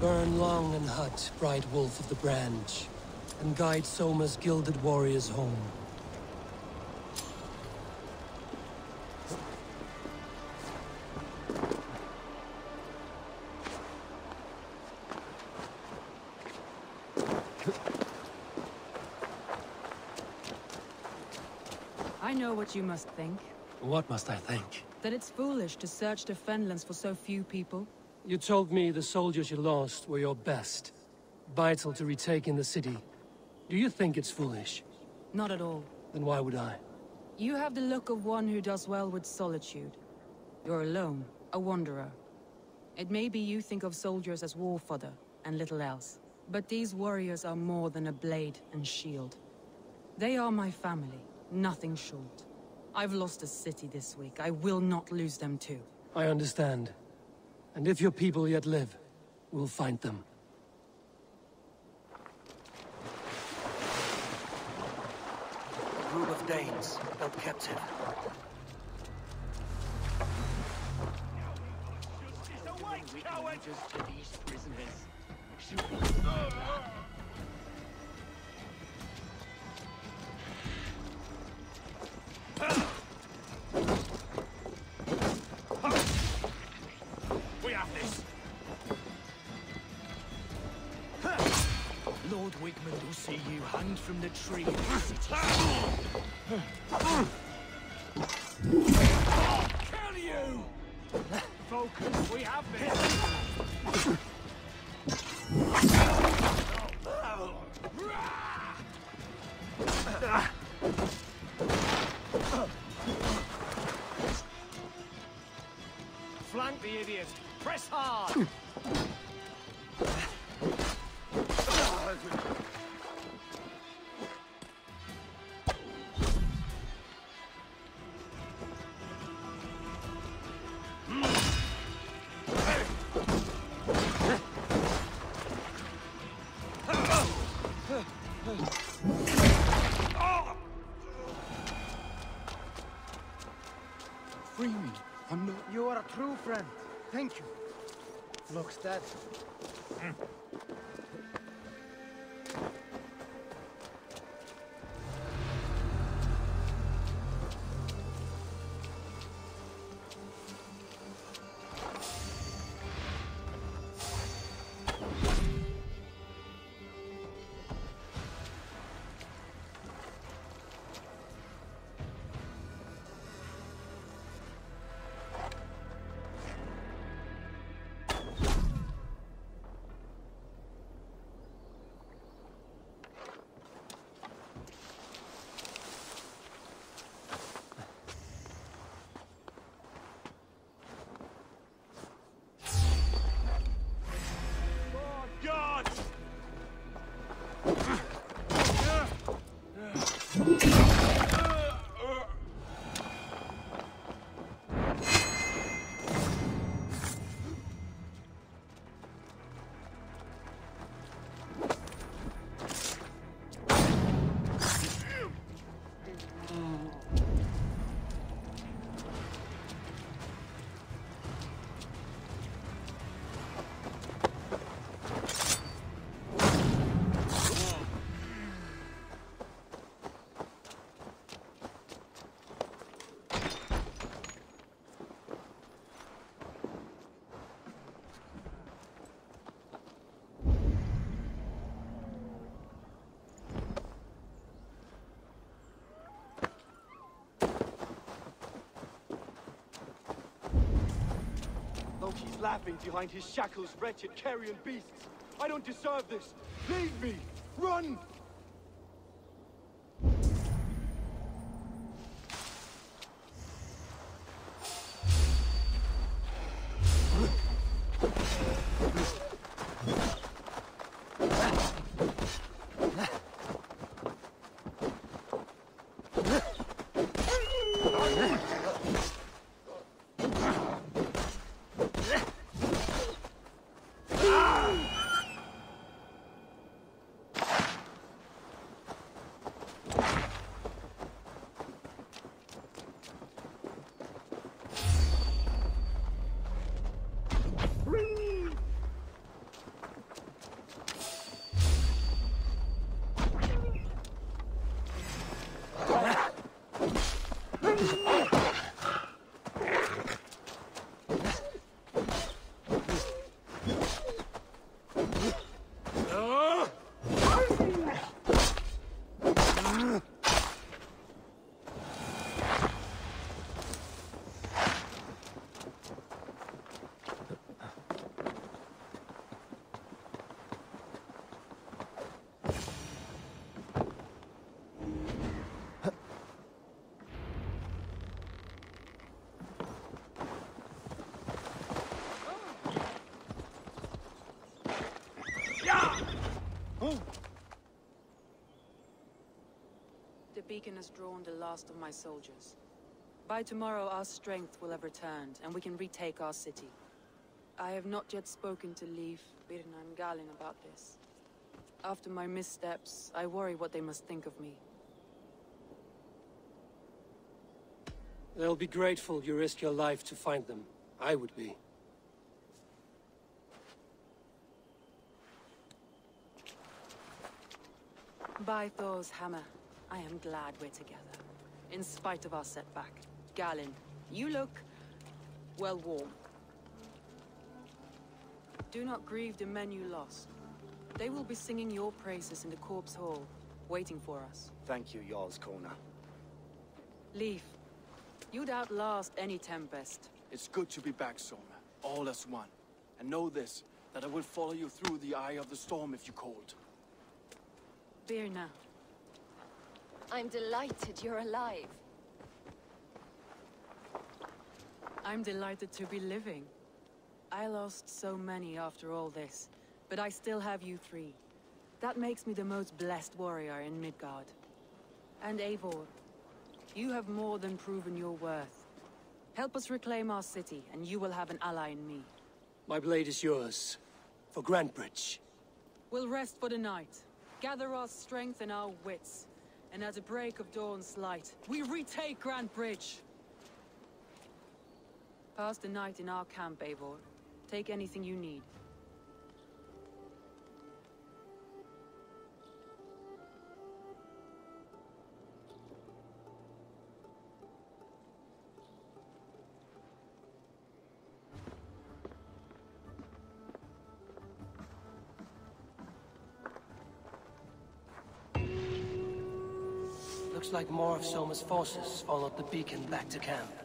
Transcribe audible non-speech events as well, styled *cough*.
Burn long and hut, bright wolf of the branch, and guide Soma's gilded warriors home. I know what you must think. What must I think? That it's foolish to search the Fenlands for so few people. You told me the soldiers you lost were your best. Vital to retaking the city. Do you think it's foolish? Not at all. Then why would I? You have the look of one who does well with solitude. You're alone, a wanderer. It may be you think of soldiers as war fodder, and little else. But these warriors are more than a blade and shield. They are my family, nothing short. I've lost a city this week. I will not lose them too. I understand. And if your people yet live, we'll find them. A group of Danes held captive. We Lord Wigmund will see you hanged from the tree. Kill you! Focus, we have this. Free me. I'm not... You are a true friend. Thank you. Looks dead. God! Hmm. He's laughing behind his shackles, wretched carrion beasts. I don't deserve this. Leave me! Run! *laughs* beacon has drawn the last of my soldiers. By tomorrow, our strength will have returned, and we can retake our city. I have not yet spoken to Leif, Birna, and Galin about this. After my missteps, I worry what they must think of me. They'll be grateful you risked your life to find them. I would be. By Thor's hammer, I am glad we're together. In spite of our setback. Galen, you look... well, warm. Do not grieve the men you lost. They will be singing your praises in the Corpse Hall, waiting for us. Thank you, Jarlskona. Leif, you'd outlast any Tempest. It's good to be back, Soma. All as one. And know this, that I will follow you through the eye of the storm if you called. Birna, I'm delighted you're alive. I'm delighted to be living. I lost so many after all this, but I still have you three. That makes me the most blessed warrior in Midgard. And Eivor, you have more than proven your worth. Help us reclaim our city, and you will have an ally in me. My blade is yours. For Grantebridge. We'll rest for the night, gather our strength and our wits, and at the break of dawn's light, we retake Grantebridge! Pass the night in our camp, Eivor. Take anything you need. Like more of Soma's forces followed the beacon back to camp.